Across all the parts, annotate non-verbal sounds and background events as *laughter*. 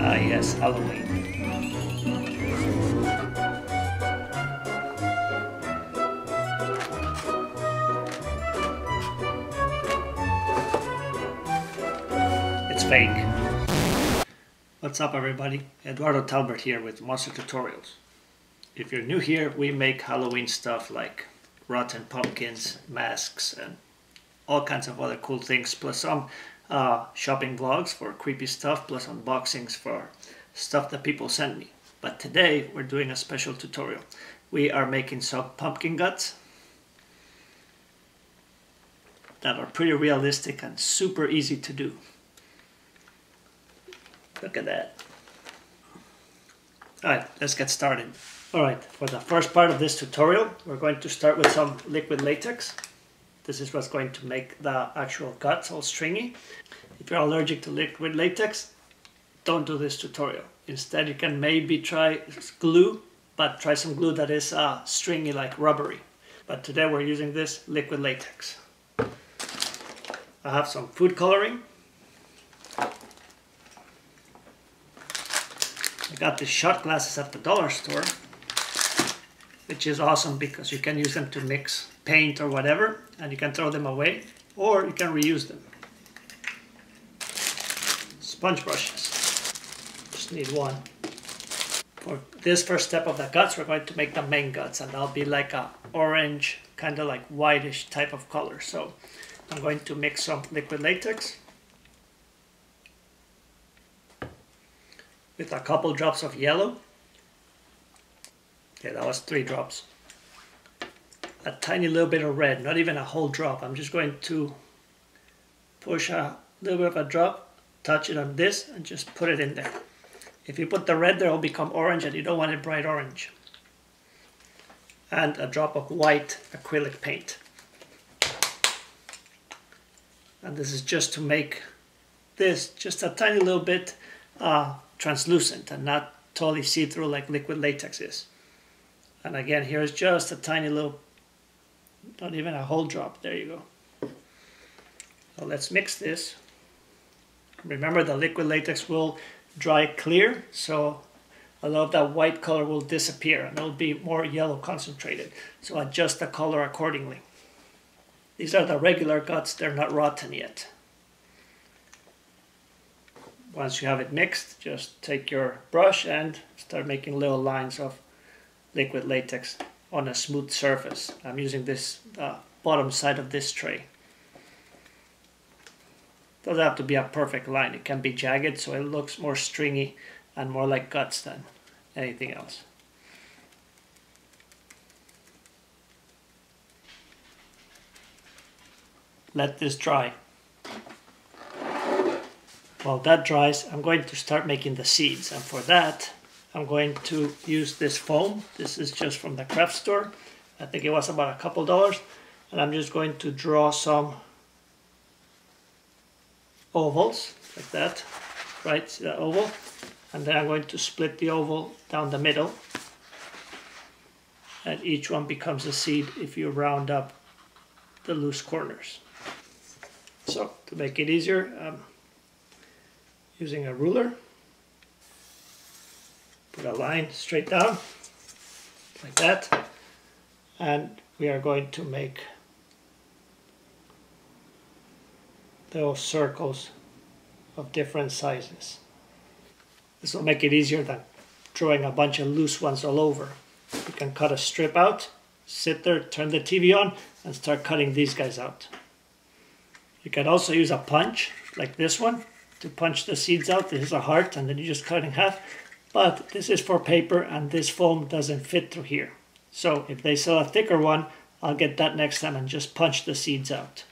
Ah, yes, Halloween. It's fake. What's up everybody? Eduardo Talbert here with Monster Tutorials. If you're new here, we make Halloween stuff like rotten pumpkins, masks, and all kinds of other cool things, plus some uh, shopping vlogs for creepy stuff, plus unboxings for stuff that people send me. But today we're doing a special tutorial. We are making some pumpkin guts that are pretty realistic and super easy to do. Look at that. Alright, let's get started. Alright, for the first part of this tutorial, we're going to start with some liquid latex. This is what's going to make the actual guts all stringy. If you're allergic to liquid latex, don't do this tutorial. Instead, you can maybe try glue, but try some glue that is uh, stringy like rubbery. But today we're using this liquid latex. I have some food coloring. I got these shot glasses at the dollar store, which is awesome because you can use them to mix paint or whatever, and you can throw them away, or you can reuse them. Sponge brushes just need one. For this first step of the guts, we're going to make the main guts, and that'll be like a orange, kind of like whitish type of color. So I'm going to mix some liquid latex with a couple drops of yellow. Okay, that was three drops. A tiny little bit of red, not even a whole drop. I'm just going to push a little bit of a drop, touch it on this, and just put it in there. If you put the red there, it'll become orange and you don't want it bright orange. And a drop of white acrylic paint. And this is just to make this just a tiny little bit uh, translucent and not totally see-through like liquid latex is. And again, here's just a tiny little, not even a whole drop. There you go. So let's mix this. Remember the liquid latex will dry clear so a lot of that white color will disappear and it'll be more yellow concentrated so adjust the color accordingly these are the regular guts they're not rotten yet once you have it mixed just take your brush and start making little lines of liquid latex on a smooth surface I'm using this uh, bottom side of this tray doesn't have to be a perfect line. It can be jagged so it looks more stringy and more like guts than anything else. Let this dry. While that dries, I'm going to start making the seeds. And for that, I'm going to use this foam. This is just from the craft store. I think it was about a couple dollars. And I'm just going to draw some ovals like that, right, the oval, and then I'm going to split the oval down the middle, and each one becomes a seed if you round up the loose corners. So to make it easier, I'm using a ruler, put a line straight down, like that, and we are going to make those circles of different sizes. This will make it easier than drawing a bunch of loose ones all over. You can cut a strip out, sit there, turn the TV on, and start cutting these guys out. You can also use a punch, like this one, to punch the seeds out. This is a heart, and then you just cut in half. But this is for paper, and this foam doesn't fit through here. So if they sell a thicker one, I'll get that next time and just punch the seeds out.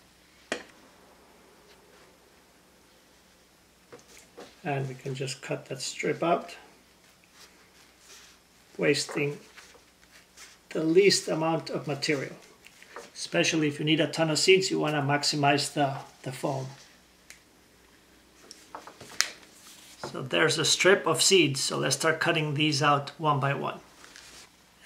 and we can just cut that strip out wasting the least amount of material especially if you need a ton of seeds you want to maximize the, the foam so there's a strip of seeds so let's start cutting these out one by one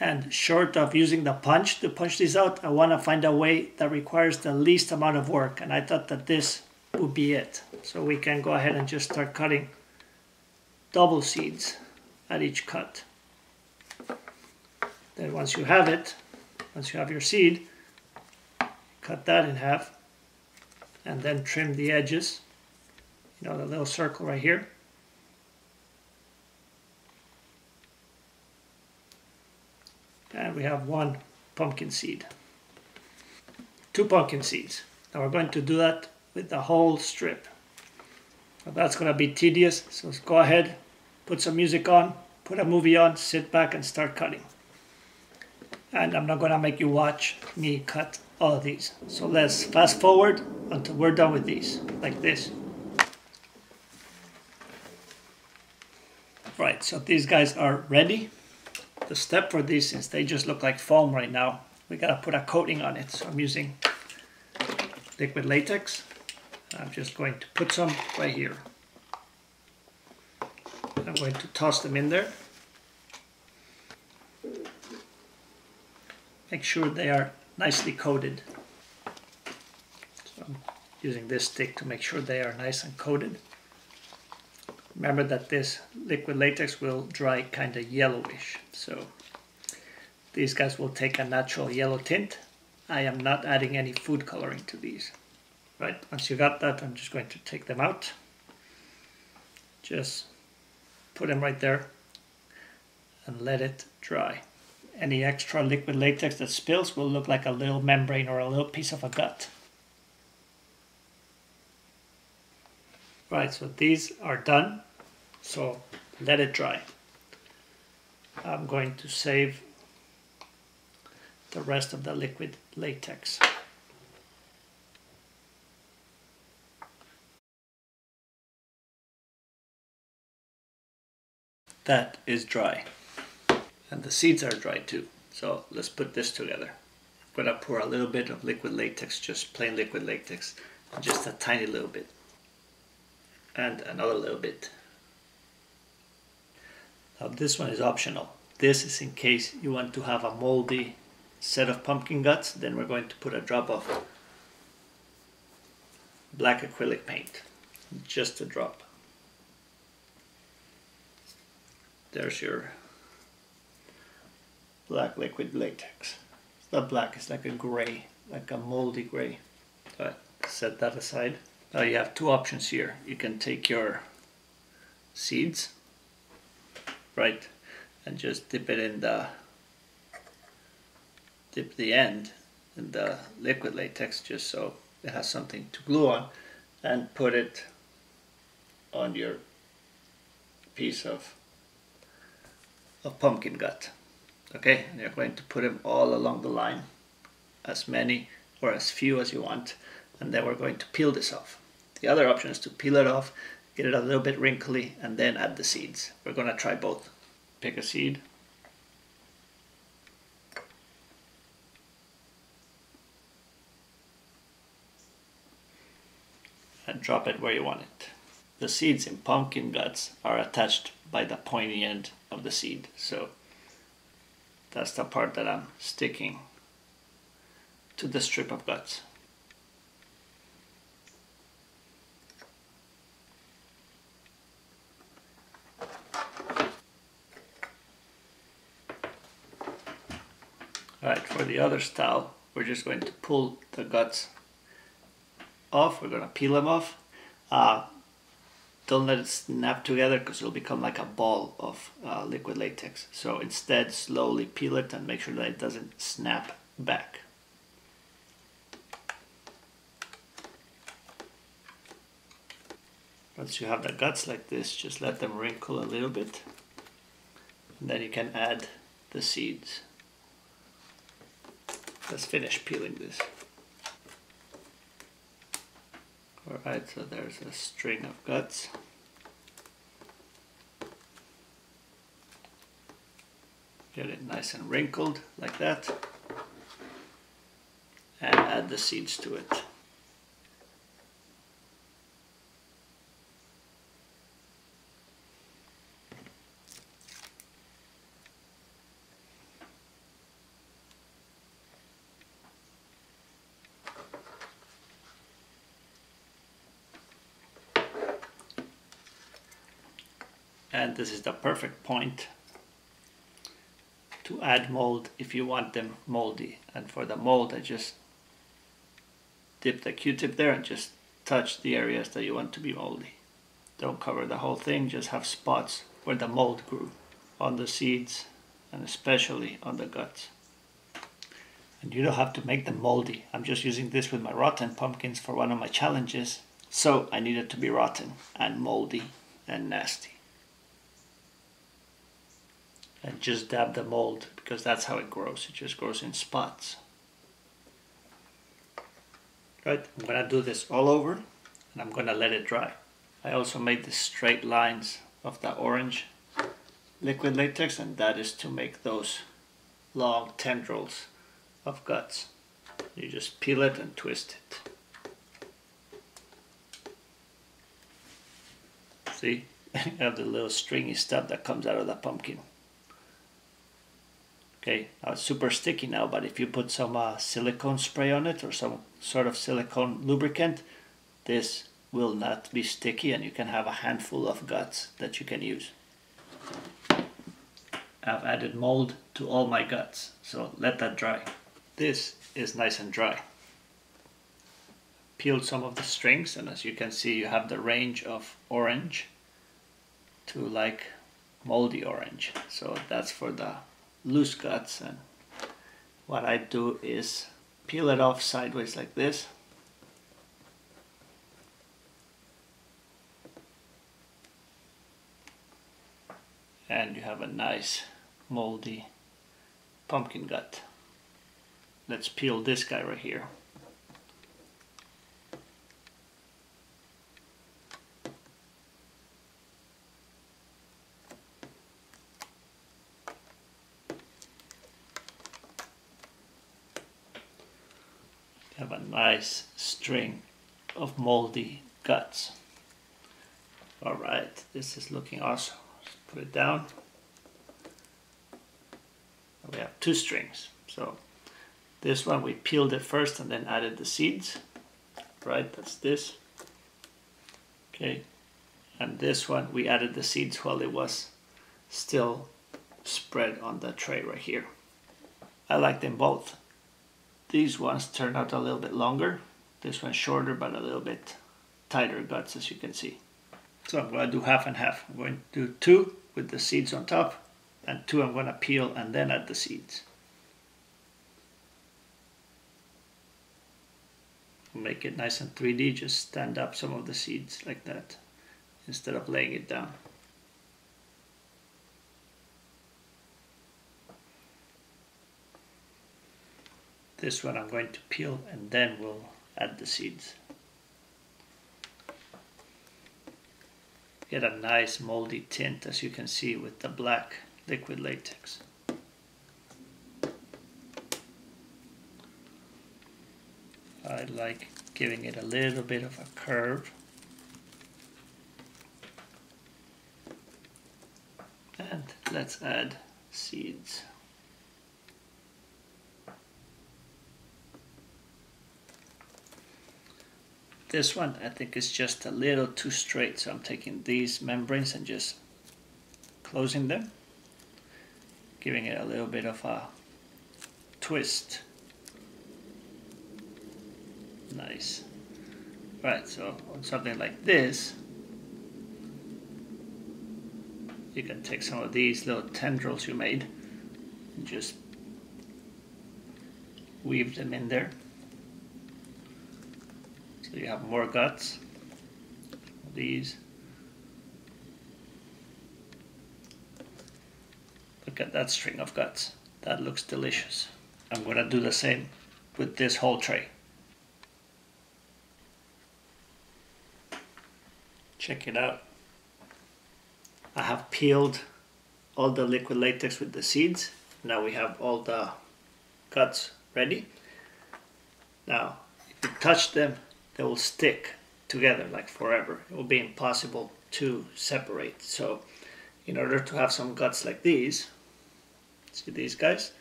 and short of using the punch to punch these out I want to find a way that requires the least amount of work and I thought that this would be it. So we can go ahead and just start cutting double seeds at each cut. Then once you have it, once you have your seed, cut that in half and then trim the edges, you know, the little circle right here. And we have one pumpkin seed. Two pumpkin seeds. Now we're going to do that with the whole strip. Now that's going to be tedious, so let's go ahead, put some music on, put a movie on, sit back and start cutting. And I'm not going to make you watch me cut all of these. So let's fast forward until we're done with these, like this. Right, so these guys are ready. The step for these, since they just look like foam right now, we gotta put a coating on it. So I'm using liquid latex. I'm just going to put some right here. I'm going to toss them in there. Make sure they are nicely coated. So I'm using this stick to make sure they are nice and coated. Remember that this liquid latex will dry kind of yellowish. So these guys will take a natural yellow tint. I am not adding any food coloring to these. Right, once you got that, I'm just going to take them out. Just put them right there and let it dry. Any extra liquid latex that spills will look like a little membrane or a little piece of a gut. Right, so these are done. So let it dry. I'm going to save the rest of the liquid latex. That is dry. And the seeds are dry too. So let's put this together. I'm gonna pour a little bit of liquid latex, just plain liquid latex, just a tiny little bit. And another little bit. Now this one is optional. This is in case you want to have a moldy set of pumpkin guts, then we're going to put a drop of black acrylic paint. Just a drop. There's your black liquid latex. It's not black, it's like a gray, like a moldy gray. But set that aside. Now you have two options here. You can take your seeds, right, and just dip it in the dip the end in the liquid latex just so it has something to glue on and put it on your piece of of pumpkin gut okay? And you're going to put them all along the line as many or as few as you want and then we're going to peel this off. The other option is to peel it off get it a little bit wrinkly and then add the seeds we're going to try both pick a seed and drop it where you want it. The seeds in pumpkin guts are attached by the pointy end of the seed. So that's the part that I'm sticking to the strip of guts. Alright, for the other style, we're just going to pull the guts off. We're going to peel them off. Uh, don't let it snap together because it'll become like a ball of uh, liquid latex. So instead, slowly peel it and make sure that it doesn't snap back. Once you have the guts like this, just let them wrinkle a little bit. And then you can add the seeds. Let's finish peeling this. Alright, so there's a string of guts. Get it nice and wrinkled like that. And add the seeds to it. This is the perfect point to add mold if you want them moldy. And for the mold I just dip the q-tip there and just touch the areas that you want to be moldy. Don't cover the whole thing just have spots where the mold grew on the seeds and especially on the guts. And you don't have to make them moldy. I'm just using this with my rotten pumpkins for one of my challenges. So I need it to be rotten and moldy and nasty and just dab the mold because that's how it grows. It just grows in spots. Right, I'm gonna do this all over and I'm gonna let it dry. I also made the straight lines of the orange liquid latex and that is to make those long tendrils of guts. You just peel it and twist it. See, *laughs* you have the little stringy stuff that comes out of the pumpkin. Okay, now it's super sticky now, but if you put some uh, silicone spray on it or some sort of silicone lubricant, this will not be sticky and you can have a handful of guts that you can use. I've added mold to all my guts, so let that dry. This is nice and dry. Peeled some of the strings and as you can see you have the range of orange to like moldy orange. So that's for the loose guts and what I do is peel it off sideways like this and you have a nice moldy pumpkin gut. Let's peel this guy right here. have a nice string of moldy guts. All right, this is looking awesome. Let's put it down. We have two strings. So this one we peeled it first and then added the seeds. Right, that's this. Okay, and this one we added the seeds while it was still spread on the tray right here. I like them both. These ones turned out a little bit longer. This one shorter but a little bit tighter guts as you can see. So I'm going to do half and half. I'm going to do two with the seeds on top and two I'm going to peel and then add the seeds. Make it nice and 3D, just stand up some of the seeds like that instead of laying it down. This one I'm going to peel and then we'll add the seeds. Get a nice moldy tint as you can see with the black liquid latex. I like giving it a little bit of a curve. And let's add seeds. This one I think is just a little too straight, so I'm taking these membranes and just closing them, giving it a little bit of a twist. Nice. Right, so on something like this, you can take some of these little tendrils you made and just weave them in there. So you have more guts. These. Look at that string of guts. That looks delicious. I'm to do the same with this whole tray. Check it out. I have peeled all the liquid latex with the seeds. Now we have all the guts ready. Now, if you touch them, they will stick together like forever. It will be impossible to separate. So in order to have some guts like these, see these guys?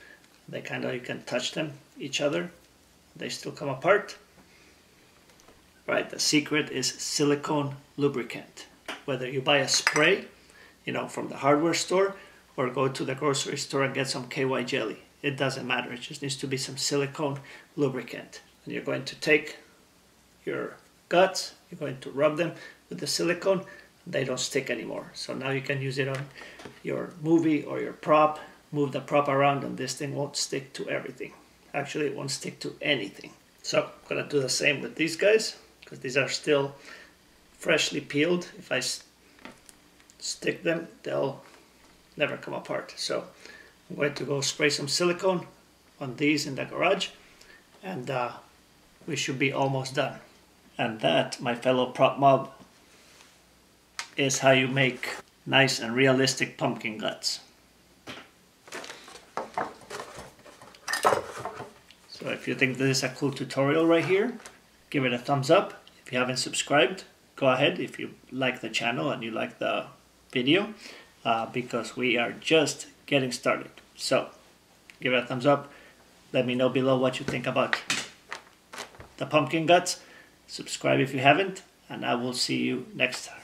They kind of, you can touch them, each other. They still come apart. Right, the secret is silicone lubricant. Whether you buy a spray, you know, from the hardware store or go to the grocery store and get some KY jelly. It doesn't matter. It just needs to be some silicone lubricant. And you're going to take your guts, you're going to rub them with the silicone, they don't stick anymore. So now you can use it on your movie or your prop, move the prop around and this thing won't stick to everything. Actually, it won't stick to anything. So I'm gonna do the same with these guys because these are still freshly peeled. If I stick them, they'll never come apart. So I'm going to go spray some silicone on these in the garage and uh, we should be almost done. And that, my fellow prop mob, is how you make nice and realistic pumpkin guts. So if you think this is a cool tutorial right here, give it a thumbs up. If you haven't subscribed, go ahead if you like the channel and you like the video uh, because we are just getting started. So give it a thumbs up. Let me know below what you think about the pumpkin guts. Subscribe if you haven't and I will see you next time.